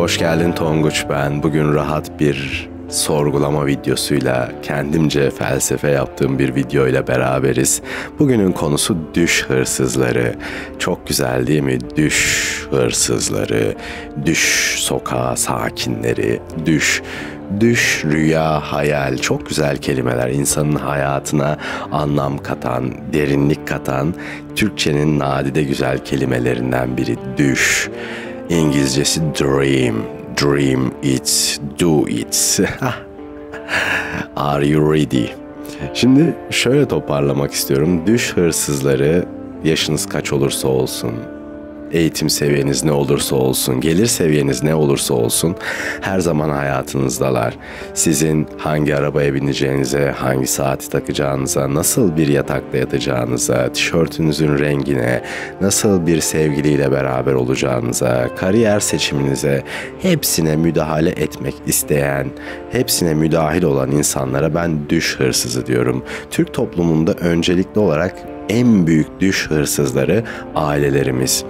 Hoş geldin Tonguç ben. Bugün rahat bir sorgulama videosuyla kendimce felsefe yaptığım bir video ile beraberiz. Bugünün konusu düş hırsızları. Çok güzel değil mi? Düş hırsızları, düş sokağa sakinleri, düş Düş, rüya, hayal çok güzel kelimeler insanın hayatına anlam katan, derinlik katan Türkçenin nadide güzel kelimelerinden biri düş. İngilizcesi dream, dream it, do it. Are you ready? Şimdi şöyle toparlamak istiyorum. Düş hırsızları yaşınız kaç olursa olsun, eğitim seviyeniz ne olursa olsun, gelir seviyeniz ne olursa olsun her zaman hayatınızdalar. Sizin hangi arabaya bineceğinize, hangi saati takacağınıza, nasıl bir yatakta yatacağınıza, tişörtünüzün rengine, nasıl bir sevgiliyle beraber olacağınıza, kariyer seçiminize hepsine müdahale etmek isteyen, hepsine müdahil olan insanlara ben düş hırsızı diyorum. Türk toplumunda öncelikli olarak en büyük düş hırsızları ailelerimiz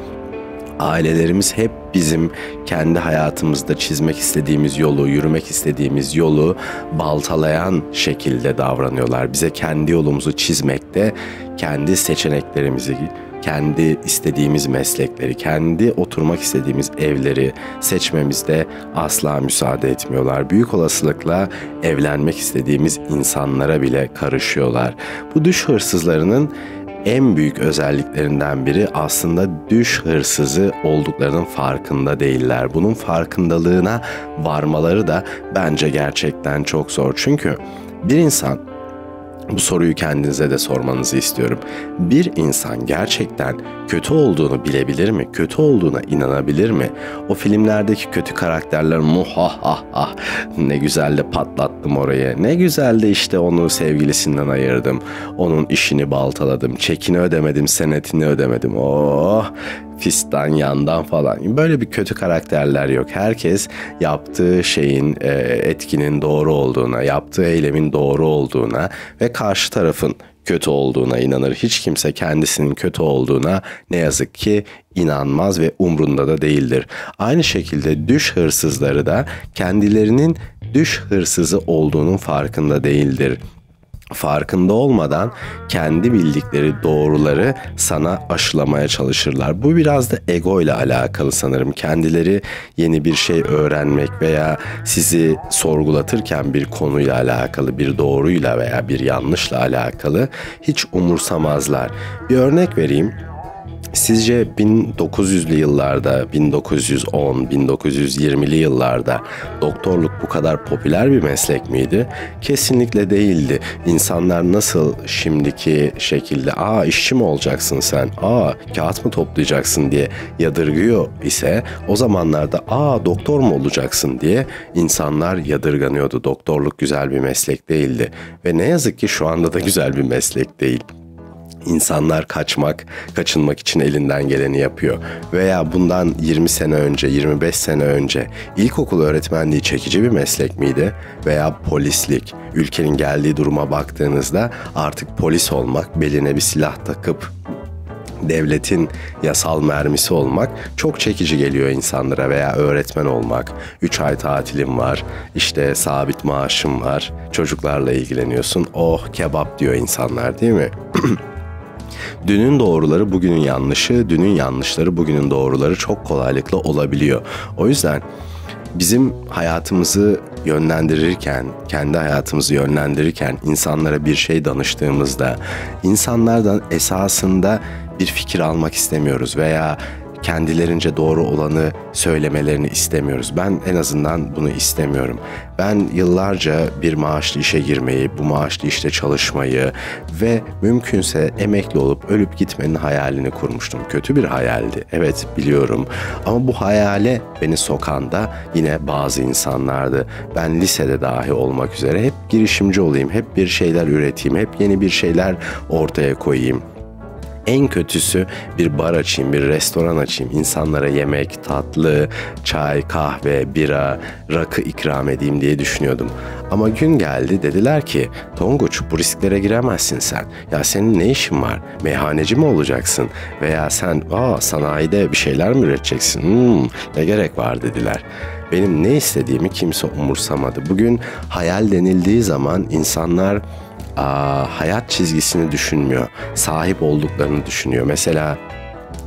ailelerimiz hep bizim kendi hayatımızda çizmek istediğimiz yolu, yürümek istediğimiz yolu baltalayan şekilde davranıyorlar. Bize kendi yolumuzu çizmekte, kendi seçeneklerimizi, kendi istediğimiz meslekleri, kendi oturmak istediğimiz evleri seçmemizde asla müsaade etmiyorlar. Büyük olasılıkla evlenmek istediğimiz insanlara bile karışıyorlar. Bu düş hırsızlarının en büyük özelliklerinden biri aslında düş hırsızı olduklarının farkında değiller. Bunun farkındalığına varmaları da bence gerçekten çok zor. Çünkü bir insan bu soruyu kendinize de sormanızı istiyorum. Bir insan gerçekten kötü olduğunu bilebilir mi? Kötü olduğuna inanabilir mi? O filmlerdeki kötü karakterler muhahaha ne güzel de patlattım orayı. Ne güzel de işte onu sevgilisinden ayırdım. Onun işini baltaladım. Çekini ödemedim, senetini ödemedim. Oh fistan yandan falan. Böyle bir kötü karakterler yok. Herkes yaptığı şeyin e, etkinin doğru olduğuna, yaptığı eylemin doğru olduğuna ve karşı tarafın kötü olduğuna inanır. Hiç kimse kendisinin kötü olduğuna ne yazık ki inanmaz ve umrunda da değildir. Aynı şekilde düş hırsızları da kendilerinin düş hırsızı olduğunun farkında değildir farkında olmadan kendi bildikleri doğruları sana aşılamaya çalışırlar. Bu biraz da ego ile alakalı sanırım. Kendileri yeni bir şey öğrenmek veya sizi sorgulatırken bir konuyla alakalı, bir doğruyla veya bir yanlışla alakalı hiç umursamazlar. Bir örnek vereyim. Sizce 1900'lü yıllarda, 1910, 1920'li yıllarda doktorluk bu kadar popüler bir meslek miydi? Kesinlikle değildi. İnsanlar nasıl şimdiki şekilde aa işçi mi olacaksın sen, aa kağıt mı toplayacaksın diye yadırgıyor ise o zamanlarda aa doktor mu olacaksın diye insanlar yadırganıyordu. Doktorluk güzel bir meslek değildi ve ne yazık ki şu anda da güzel bir meslek değil. İnsanlar kaçmak, kaçınmak için elinden geleni yapıyor. Veya bundan 20 sene önce, 25 sene önce ilkokul öğretmenliği çekici bir meslek miydi? Veya polislik. Ülkenin geldiği duruma baktığınızda artık polis olmak, beline bir silah takıp devletin yasal mermisi olmak çok çekici geliyor insanlara veya öğretmen olmak. 3 ay tatilim var, işte sabit maaşım var, çocuklarla ilgileniyorsun. Oh kebap diyor insanlar değil mi? Dünün doğruları bugünün yanlışı, dünün yanlışları bugünün doğruları çok kolaylıkla olabiliyor. O yüzden bizim hayatımızı yönlendirirken, kendi hayatımızı yönlendirirken insanlara bir şey danıştığımızda insanlardan esasında bir fikir almak istemiyoruz veya kendilerince doğru olanı söylemelerini istemiyoruz. Ben en azından bunu istemiyorum. Ben yıllarca bir maaşlı işe girmeyi, bu maaşlı işte çalışmayı ve mümkünse emekli olup ölüp gitmenin hayalini kurmuştum. Kötü bir hayaldi. Evet biliyorum. Ama bu hayale beni sokan da yine bazı insanlardı. Ben lisede dahi olmak üzere hep girişimci olayım, hep bir şeyler üreteyim, hep yeni bir şeyler ortaya koyayım En kötüsü bir bar açayım, bir restoran açayım. insanlara yemek, tatlı, çay, kahve, bira, rakı ikram edeyim diye düşünüyordum. Ama gün geldi dediler ki Tonguç bu risklere giremezsin sen. Ya senin ne işin var? Meyhaneci mi olacaksın? Veya sen aa sanayide bir şeyler mi üreteceksin? Hmm, ne gerek var dediler. Benim ne istediğimi kimse umursamadı. Bugün hayal denildiği zaman insanlar aa, hayat çizgisini düşünmüyor. Sahip olduklarını düşünüyor. Mesela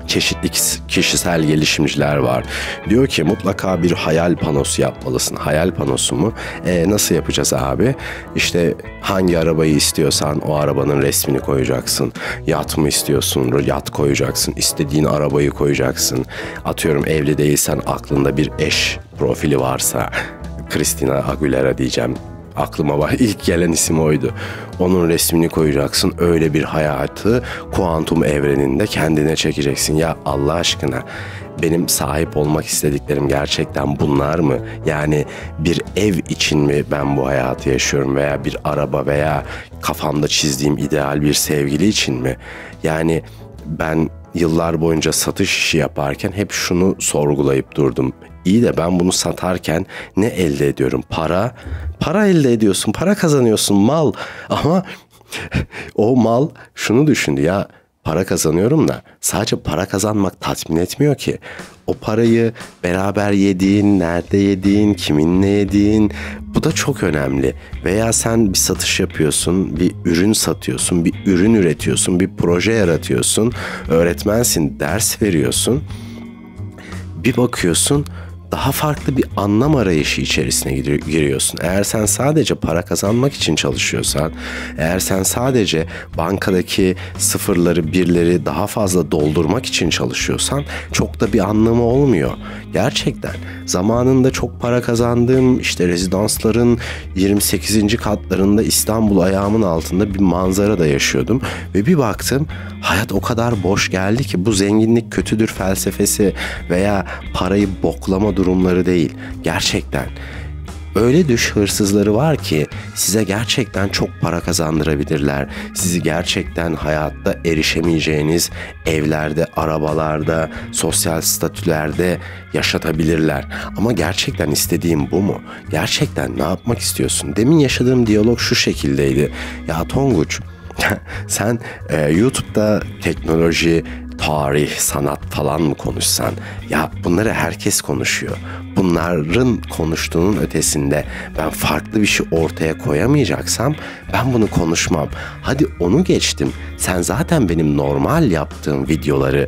çeşitli kişisel gelişimciler var. Diyor ki mutlaka bir hayal panosu yapmalısın. Hayal panosu mu? E, nasıl yapacağız abi? İşte hangi arabayı istiyorsan o arabanın resmini koyacaksın. Yat mı istiyorsun? Yat koyacaksın. İstediğin arabayı koyacaksın. Atıyorum evli değilsen aklında bir eş profili varsa Christina Aguilera diyeceğim aklıma var. İlk gelen isim oydu. Onun resmini koyacaksın. Öyle bir hayatı kuantum evreninde kendine çekeceksin. Ya Allah aşkına benim sahip olmak istediklerim gerçekten bunlar mı? Yani bir ev için mi ben bu hayatı yaşıyorum veya bir araba veya kafamda çizdiğim ideal bir sevgili için mi? Yani ben yıllar boyunca satış işi yaparken hep şunu sorgulayıp durdum. İyi de ben bunu satarken ne elde ediyorum? Para. Para elde ediyorsun, para kazanıyorsun, mal. Ama o mal şunu düşündü ya para kazanıyorum da sadece para kazanmak tatmin etmiyor ki. O parayı beraber yediğin, nerede yediğin, kiminle yediğin bu da çok önemli. Veya sen bir satış yapıyorsun, bir ürün satıyorsun, bir ürün üretiyorsun, bir proje yaratıyorsun, öğretmensin, ders veriyorsun. Bir bakıyorsun daha farklı bir anlam arayışı içerisine giriyorsun. Eğer sen sadece para kazanmak için çalışıyorsan, eğer sen sadece bankadaki sıfırları, birleri daha fazla doldurmak için çalışıyorsan çok da bir anlamı olmuyor. Gerçekten zamanında çok para kazandığım işte rezidansların 28. katlarında İstanbul ayağımın altında bir manzara da yaşıyordum ve bir baktım hayat o kadar boş geldi ki bu zenginlik kötüdür felsefesi veya parayı boklama durumları değil. Gerçekten öyle düş hırsızları var ki size gerçekten çok para kazandırabilirler. Sizi gerçekten hayatta erişemeyeceğiniz evlerde, arabalarda, sosyal statülerde yaşatabilirler. Ama gerçekten istediğim bu mu? Gerçekten ne yapmak istiyorsun? Demin yaşadığım diyalog şu şekildeydi. Ya Tonguç sen e, YouTube'da teknoloji, tarih, sanat falan mı konuşsan? Ya bunları herkes konuşuyor. Bunların konuştuğunun ötesinde ben farklı bir şey ortaya koyamayacaksam ben bunu konuşmam. Hadi onu geçtim. Sen zaten benim normal yaptığım videoları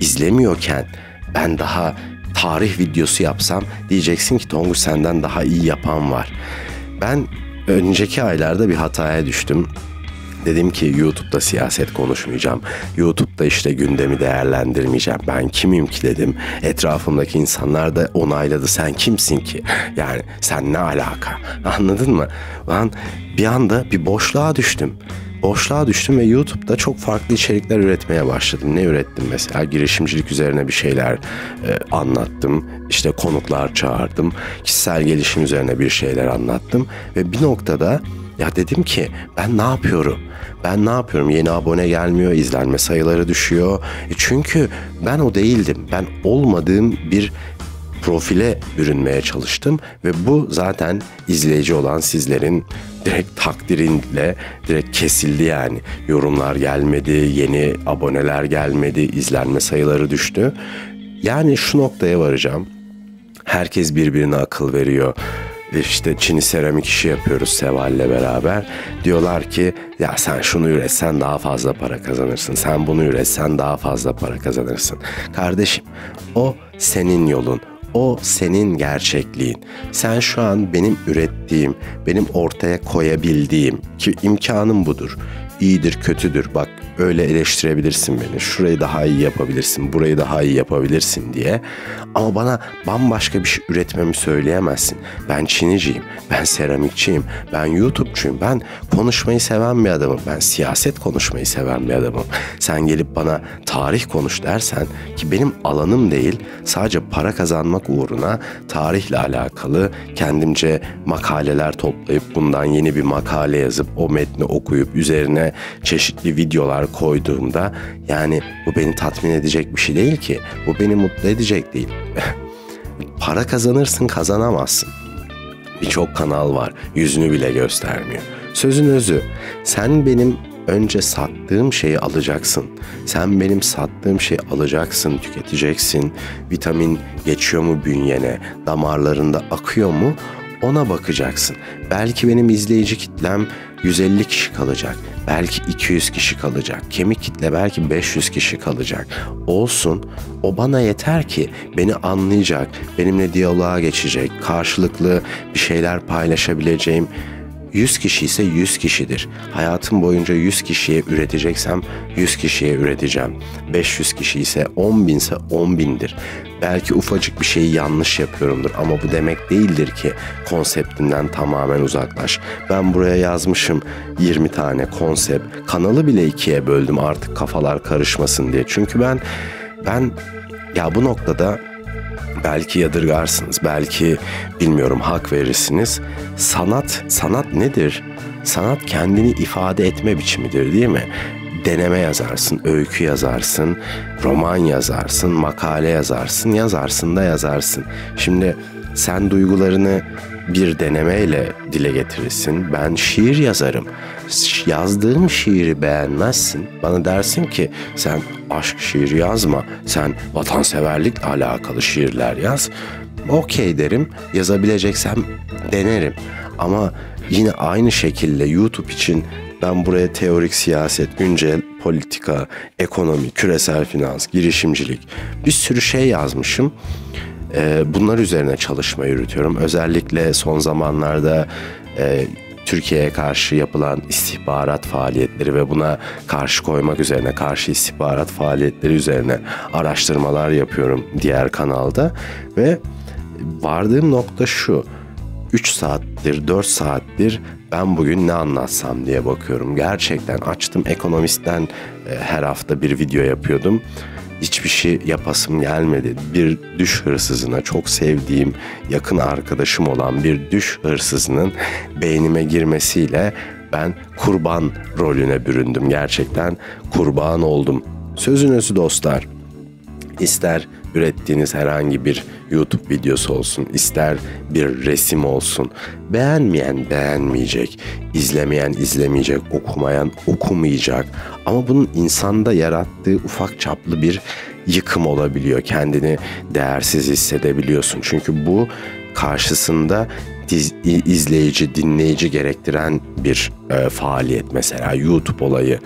izlemiyorken ben daha tarih videosu yapsam diyeceksin ki Tonguç senden daha iyi yapan var. Ben önceki aylarda bir hataya düştüm. Dedim ki YouTube'da siyaset konuşmayacağım. YouTube'da işte gündemi değerlendirmeyeceğim. Ben kimim ki dedim. Etrafımdaki insanlar da onayladı. Sen kimsin ki? Yani sen ne alaka? Anladın mı? Ben bir anda bir boşluğa düştüm boşluğa düştüm ve YouTube'da çok farklı içerikler üretmeye başladım. Ne ürettim mesela? Girişimcilik üzerine bir şeyler e, anlattım. İşte konuklar çağırdım. Kişisel gelişim üzerine bir şeyler anlattım. Ve bir noktada ya dedim ki ben ne yapıyorum? Ben ne yapıyorum? Yeni abone gelmiyor, izlenme sayıları düşüyor. E çünkü ben o değildim. Ben olmadığım bir profile bürünmeye çalıştım ve bu zaten izleyici olan sizlerin direkt takdirinle direkt kesildi yani. Yorumlar gelmedi, yeni aboneler gelmedi, izlenme sayıları düştü. Yani şu noktaya varacağım. Herkes birbirine akıl veriyor işte Çin'i seramik işi yapıyoruz Seval'le beraber. Diyorlar ki ya sen şunu üretsen daha fazla para kazanırsın. Sen bunu üretsen daha fazla para kazanırsın. Kardeşim o senin yolun. O senin gerçekliğin. Sen şu an benim ürettiğim, benim ortaya koyabildiğim ki imkanım budur. İyidir, kötüdür. Bak öyle eleştirebilirsin beni. Şurayı daha iyi yapabilirsin, burayı daha iyi yapabilirsin diye. Ama bana bambaşka bir şey üretmemi söyleyemezsin. Ben Çiniciyim, ben seramikçiyim, ben YouTube'cuyum, ben konuşmayı seven bir adamım, ben siyaset konuşmayı seven bir adamım. Sen gelip bana tarih konuş dersen ki benim alanım değil, sadece para kazanmak uğruna tarihle alakalı kendimce makaleler toplayıp bundan yeni bir makale yazıp o metni okuyup üzerine çeşitli videolar videolar koyduğumda yani bu beni tatmin edecek bir şey değil ki. Bu beni mutlu edecek değil. Para kazanırsın kazanamazsın. Birçok kanal var yüzünü bile göstermiyor. Sözün özü sen benim önce sattığım şeyi alacaksın. Sen benim sattığım şeyi alacaksın, tüketeceksin. Vitamin geçiyor mu bünyene, damarlarında akıyor mu? Ona bakacaksın. Belki benim izleyici kitlem 150 kişi kalacak. Belki 200 kişi kalacak. Kemik kitle belki 500 kişi kalacak. Olsun. O bana yeter ki beni anlayacak, benimle diyaloğa geçecek, karşılıklı bir şeyler paylaşabileceğim 100 kişi ise 100 kişidir. Hayatım boyunca 100 kişiye üreteceksem 100 kişiye üreteceğim. 500 kişi ise 10 binse 10 bindir. Belki ufacık bir şeyi yanlış yapıyorumdur ama bu demek değildir ki konseptinden tamamen uzaklaş. Ben buraya yazmışım 20 tane konsept. Kanalı bile ikiye böldüm artık kafalar karışmasın diye. Çünkü ben ben ya bu noktada belki yadırgarsınız, belki bilmiyorum hak verirsiniz. Sanat, sanat nedir? Sanat kendini ifade etme biçimidir değil mi? Deneme yazarsın, öykü yazarsın, roman yazarsın, makale yazarsın, yazarsın da yazarsın. Şimdi sen duygularını bir denemeyle dile getirirsin. Ben şiir yazarım. Yazdığım şiiri beğenmezsin. Bana dersin ki sen aşk şiiri yazma. Sen vatanseverlikle alakalı şiirler yaz. Okey derim. Yazabileceksem denerim. Ama yine aynı şekilde YouTube için ben buraya teorik siyaset, güncel politika, ekonomi, küresel finans, girişimcilik bir sürü şey yazmışım. Ee, bunlar üzerine çalışma yürütüyorum. Özellikle son zamanlarda e, Türkiye'ye karşı yapılan istihbarat faaliyetleri ve buna karşı koymak üzerine, karşı istihbarat faaliyetleri üzerine araştırmalar yapıyorum diğer kanalda ve vardığım nokta şu. 3 saattir, 4 saattir ben bugün ne anlatsam diye bakıyorum. Gerçekten açtım ekonomistten e, her hafta bir video yapıyordum hiçbir şey yapasım gelmedi. Bir düş hırsızına çok sevdiğim, yakın arkadaşım olan bir düş hırsızının beynime girmesiyle ben kurban rolüne büründüm. Gerçekten kurban oldum. Sözün özü dostlar. İster ürettiğiniz herhangi bir YouTube videosu olsun, ister bir resim olsun. Beğenmeyen beğenmeyecek, izlemeyen izlemeyecek, okumayan okumayacak. Ama bunun insanda yarattığı ufak çaplı bir yıkım olabiliyor. Kendini değersiz hissedebiliyorsun. Çünkü bu karşısında diz, izleyici, dinleyici gerektiren bir e, faaliyet mesela YouTube olayı.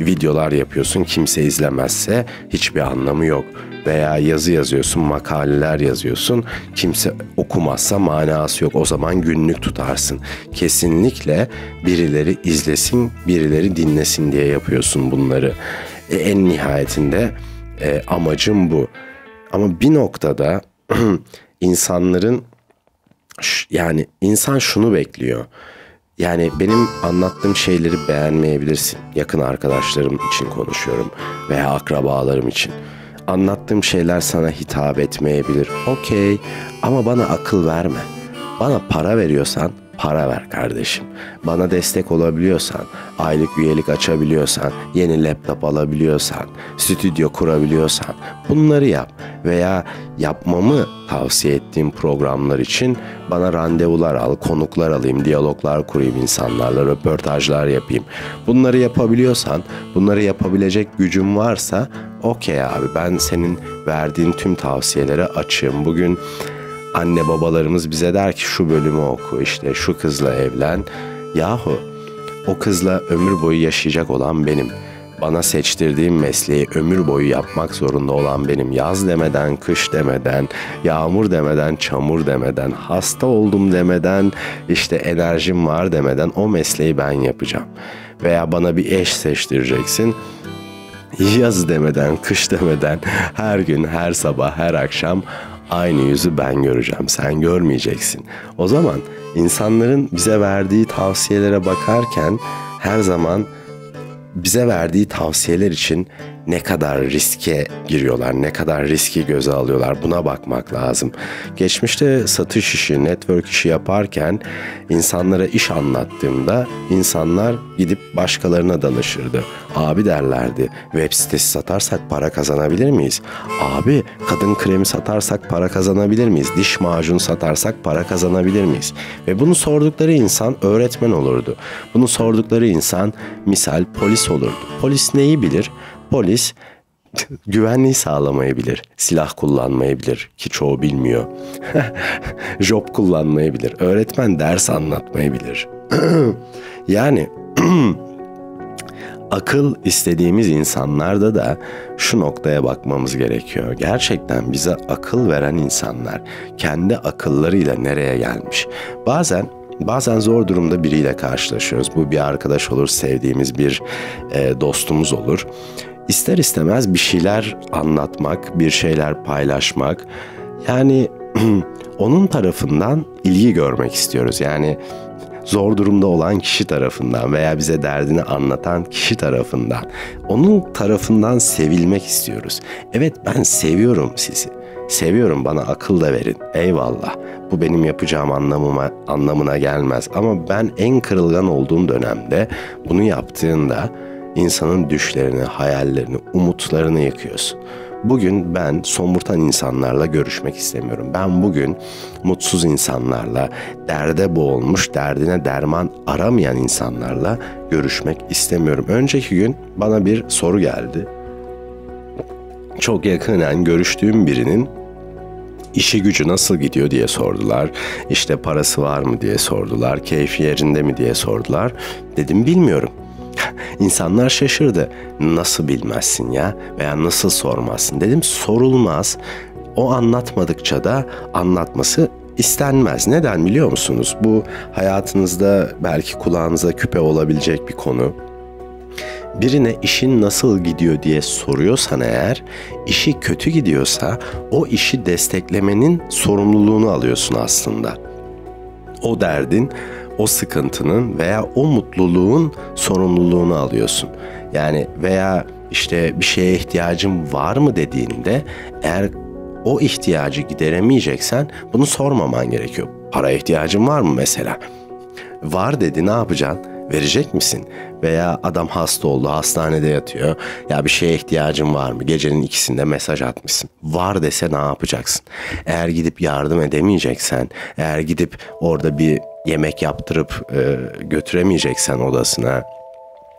Videolar yapıyorsun kimse izlemezse hiçbir anlamı yok veya yazı yazıyorsun, makaleler yazıyorsun. Kimse okumazsa manası yok. O zaman günlük tutarsın. Kesinlikle birileri izlesin, birileri dinlesin diye yapıyorsun bunları. E, en nihayetinde e, amacım bu. Ama bir noktada insanların yani insan şunu bekliyor. Yani benim anlattığım şeyleri beğenmeyebilirsin. Yakın arkadaşlarım için konuşuyorum veya akrabalarım için. Anlattığım şeyler sana hitap etmeyebilir. Okey ama bana akıl verme. Bana para veriyorsan para ver kardeşim. Bana destek olabiliyorsan, aylık üyelik açabiliyorsan, yeni laptop alabiliyorsan, stüdyo kurabiliyorsan bunları yap. Veya yapmamı tavsiye ettiğim programlar için bana randevular al, konuklar alayım, diyaloglar kurayım insanlarla, röportajlar yapayım. Bunları yapabiliyorsan, bunları yapabilecek gücüm varsa okey abi ben senin verdiğin tüm tavsiyelere açığım. Bugün anne babalarımız bize der ki şu bölümü oku işte şu kızla evlen. Yahu o kızla ömür boyu yaşayacak olan benim. Bana seçtirdiğim mesleği ömür boyu yapmak zorunda olan benim. Yaz demeden, kış demeden, yağmur demeden, çamur demeden, hasta oldum demeden, işte enerjim var demeden o mesleği ben yapacağım. Veya bana bir eş seçtireceksin yaz demeden, kış demeden her gün, her sabah, her akşam aynı yüzü ben göreceğim, sen görmeyeceksin. O zaman insanların bize verdiği tavsiyelere bakarken her zaman bize verdiği tavsiyeler için ne kadar riske giriyorlar, ne kadar riski göze alıyorlar buna bakmak lazım. Geçmişte satış işi, network işi yaparken insanlara iş anlattığımda insanlar gidip başkalarına danışırdı. Abi derlerdi web sitesi satarsak para kazanabilir miyiz? Abi kadın kremi satarsak para kazanabilir miyiz? Diş macunu satarsak para kazanabilir miyiz? Ve bunu sordukları insan öğretmen olurdu. Bunu sordukları insan misal polis olurdu. Polis neyi bilir? Polis güvenliği sağlamayabilir, silah kullanmayabilir ki çoğu bilmiyor. Job kullanmayabilir, öğretmen ders anlatmayabilir. yani akıl istediğimiz insanlarda da şu noktaya bakmamız gerekiyor. Gerçekten bize akıl veren insanlar kendi akıllarıyla nereye gelmiş? Bazen Bazen zor durumda biriyle karşılaşıyoruz. Bu bir arkadaş olur, sevdiğimiz bir e, dostumuz olur. İster istemez bir şeyler anlatmak, bir şeyler paylaşmak. Yani onun tarafından ilgi görmek istiyoruz. Yani zor durumda olan kişi tarafından veya bize derdini anlatan kişi tarafından onun tarafından sevilmek istiyoruz. Evet ben seviyorum sizi. Seviyorum bana akıl da verin. Eyvallah. Bu benim yapacağım anlamıma anlamına gelmez ama ben en kırılgan olduğum dönemde bunu yaptığında insanın düşlerini, hayallerini, umutlarını yıkıyorsun. Bugün ben somurtan insanlarla görüşmek istemiyorum. Ben bugün mutsuz insanlarla, derde boğulmuş, derdine derman aramayan insanlarla görüşmek istemiyorum. Önceki gün bana bir soru geldi. Çok yakinen görüştüğüm birinin işi gücü nasıl gidiyor diye sordular. İşte parası var mı diye sordular. Keyfi yerinde mi diye sordular. Dedim bilmiyorum. İnsanlar şaşırdı. Nasıl bilmezsin ya veya nasıl sormazsın dedim. Sorulmaz. O anlatmadıkça da anlatması istenmez. Neden biliyor musunuz? Bu hayatınızda belki kulağınıza küpe olabilecek bir konu. Birine işin nasıl gidiyor diye soruyorsan eğer, işi kötü gidiyorsa o işi desteklemenin sorumluluğunu alıyorsun aslında. O derdin o sıkıntının veya o mutluluğun sorumluluğunu alıyorsun. Yani veya işte bir şeye ihtiyacım var mı dediğinde eğer o ihtiyacı gideremeyeceksen bunu sormaman gerekiyor. Para ihtiyacın var mı mesela? Var dedi ne yapacaksın? Verecek misin? Veya adam hasta oldu hastanede yatıyor. Ya bir şeye ihtiyacın var mı? Gecenin ikisinde mesaj atmışsın. Var dese ne yapacaksın? Eğer gidip yardım edemeyeceksen, eğer gidip orada bir yemek yaptırıp e, götüremeyeceksen odasına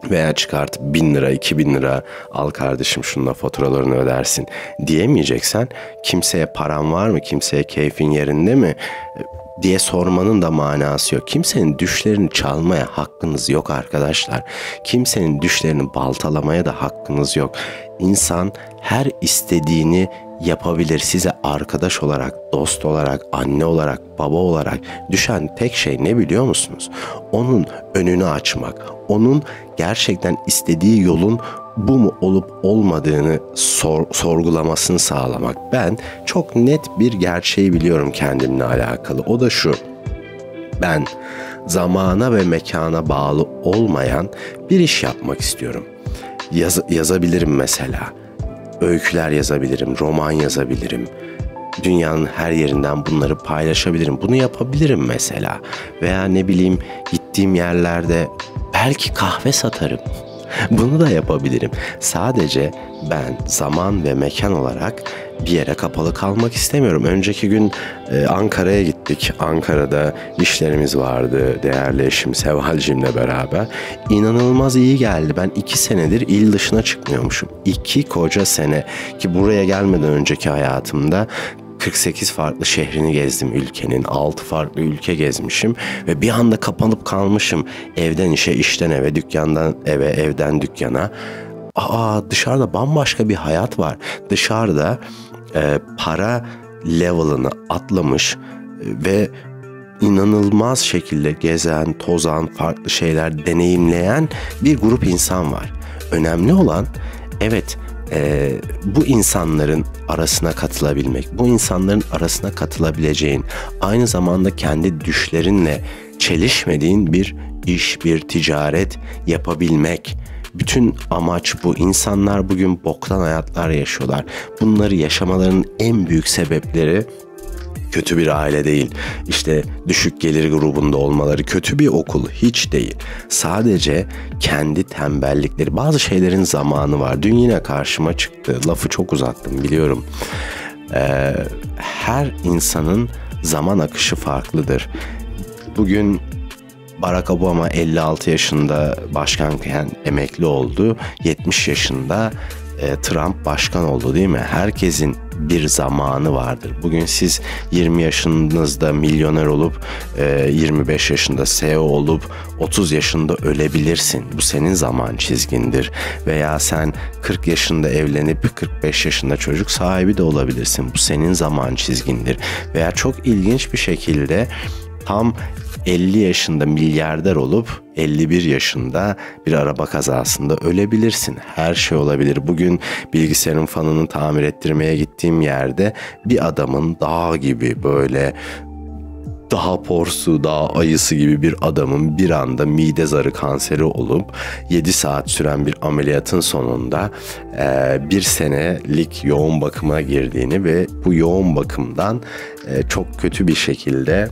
veya çıkartıp bin lira, iki bin lira al kardeşim şununla faturalarını ödersin diyemeyeceksen kimseye param var mı, kimseye keyfin yerinde mi diye sormanın da manası yok. Kimsenin düşlerini çalmaya hakkınız yok arkadaşlar. Kimsenin düşlerini baltalamaya da hakkınız yok. İnsan her istediğini yapabilir. Size arkadaş olarak, dost olarak, anne olarak, baba olarak düşen tek şey ne biliyor musunuz? Onun önünü açmak, onun gerçekten istediği yolun bu mu olup olmadığını sor, sorgulamasını sağlamak. Ben çok net bir gerçeği biliyorum kendimle alakalı. O da şu. Ben zamana ve mekana bağlı olmayan bir iş yapmak istiyorum. Yaz, yazabilirim mesela öyküler yazabilirim, roman yazabilirim. Dünyanın her yerinden bunları paylaşabilirim. Bunu yapabilirim mesela. Veya ne bileyim gittiğim yerlerde belki kahve satarım. Bunu da yapabilirim. Sadece ben zaman ve mekan olarak bir yere kapalı kalmak istemiyorum. Önceki gün e, Ankara'ya gittik. Ankara'da işlerimiz vardı. Değerli eşim Sevalcim'le beraber. İnanılmaz iyi geldi. Ben iki senedir il dışına çıkmıyormuşum. İki koca sene ki buraya gelmeden önceki hayatımda 48 farklı şehrini gezdim ülkenin. 6 farklı ülke gezmişim ve bir anda kapanıp kalmışım. Evden işe, işten eve, dükkandan eve, evden dükkana. Aa dışarıda bambaşka bir hayat var. Dışarıda e, para level'ını atlamış e, ve inanılmaz şekilde gezen, tozan, farklı şeyler deneyimleyen bir grup insan var. Önemli olan evet e, bu insanların arasına katılabilmek, bu insanların arasına katılabileceğin, aynı zamanda kendi düşlerinle çelişmediğin bir iş, bir ticaret yapabilmek Bütün amaç bu. İnsanlar bugün boktan hayatlar yaşıyorlar. Bunları yaşamalarının en büyük sebepleri kötü bir aile değil. İşte düşük gelir grubunda olmaları kötü bir okul hiç değil. Sadece kendi tembellikleri. Bazı şeylerin zamanı var. Dün yine karşıma çıktı. Lafı çok uzattım biliyorum. Ee, her insanın zaman akışı farklıdır. Bugün Barack Obama 56 yaşında başkanken emekli oldu. 70 yaşında e, Trump başkan oldu değil mi? Herkesin bir zamanı vardır. Bugün siz 20 yaşınızda milyoner olup 25 e, yaşında CEO olup 30 yaşında ölebilirsin. Bu senin zaman çizgindir. Veya sen 40 yaşında evlenip 45 yaşında çocuk sahibi de olabilirsin. Bu senin zaman çizgindir. Veya çok ilginç bir şekilde tam 50 yaşında milyarder olup 51 yaşında bir araba kazasında ölebilirsin. Her şey olabilir. Bugün bilgisayarın fanını tamir ettirmeye gittiğim yerde bir adamın dağ gibi böyle daha porsu, daha ayısı gibi bir adamın bir anda mide zarı kanseri olup 7 saat süren bir ameliyatın sonunda e, bir senelik yoğun bakıma girdiğini ve bu yoğun bakımdan e, çok kötü bir şekilde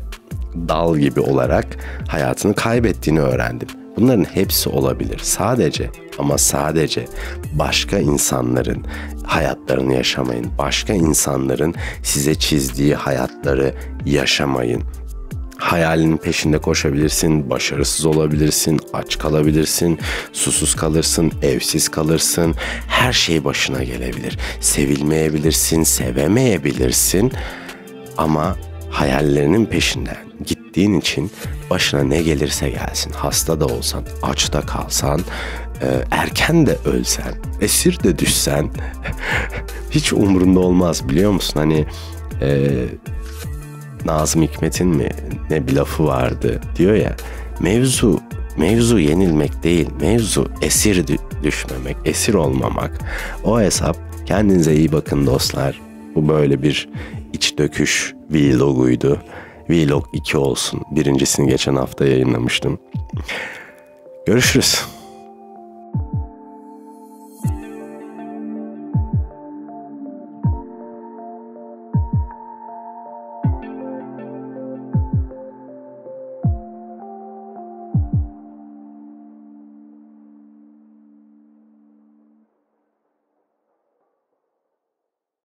dal gibi olarak hayatını kaybettiğini öğrendim. Bunların hepsi olabilir. Sadece ama sadece başka insanların hayatlarını yaşamayın. Başka insanların size çizdiği hayatları yaşamayın. Hayalinin peşinde koşabilirsin, başarısız olabilirsin, aç kalabilirsin, susuz kalırsın, evsiz kalırsın. Her şey başına gelebilir. Sevilmeyebilirsin, sevemeyebilirsin ama hayallerinin peşinden gittiğin için başına ne gelirse gelsin, hasta da olsan, aç da kalsan, e, erken de ölsen, esir de düşsen hiç umurunda olmaz biliyor musun? Hani e, Nazım Hikmet'in mi ne bir lafı vardı diyor ya mevzu mevzu yenilmek değil mevzu esir düşmemek esir olmamak o hesap kendinize iyi bakın dostlar bu böyle bir iç döküş vloguydu. Vlog 2 olsun. Birincisini geçen hafta yayınlamıştım. Görüşürüz.